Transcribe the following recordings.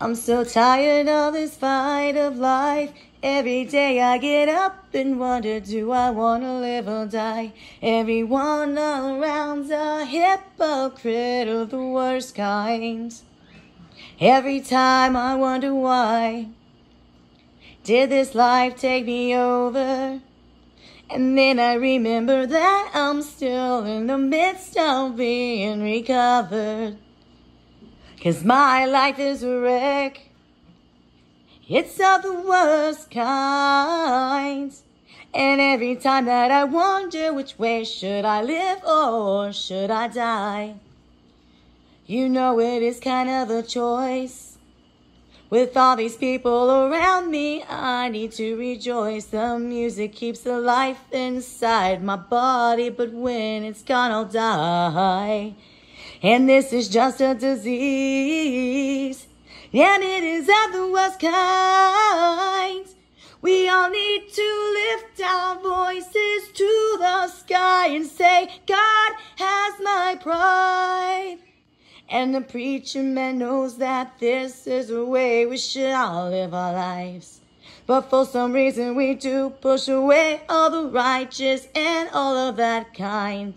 I'm so tired of this fight of life. Every day I get up and wonder, do I want to live or die? Everyone all around's a hypocrite of the worst kind. Every time I wonder why did this life take me over? And then I remember that I'm still in the midst of being recovered. Cause my life is a wreck. It's of the worst kind. And every time that I wonder which way should I live or should I die? You know it is kind of a choice. With all these people around me, I need to rejoice. The music keeps the life inside my body, but when it's gone, I'll die. And this is just a disease. And it is of the worst kind. We all need to lift our voices to the sky and say, God has my pride. And the preacher man knows that this is the way we should all live our lives. But for some reason we do push away all the righteous and all of that kind.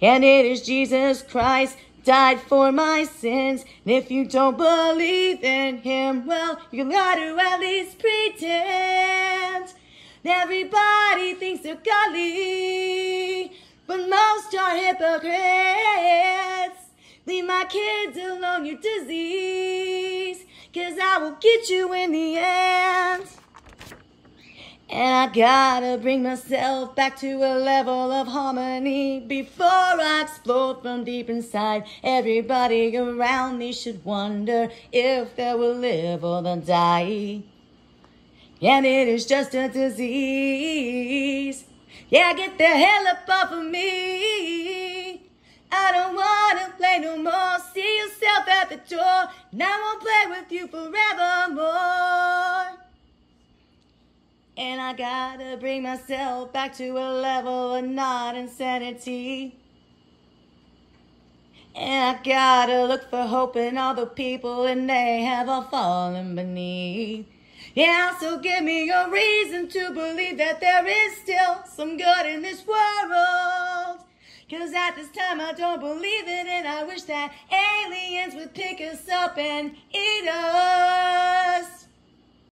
And it is Jesus Christ died for my sins. And if you don't believe in him, well, you got to at least pretend. Everybody thinks they're godly, but most are hypocrites. Leave my kids alone, you disease, cause I will get you in the end. And I gotta bring myself back to a level of harmony before I explode from deep inside. Everybody around me should wonder if they will live or they'll die. And it is just a disease. Yeah, get the hell up off of me. I don't wanna play no more. See yourself at the door, and I won't play with you forevermore. I gotta bring myself back to a level of not insanity. And I gotta look for hope in all the people, and they have all fallen beneath. Yeah, so give me a reason to believe that there is still some good in this world. Cause at this time I don't believe it, and I wish that aliens would pick us up and eat us.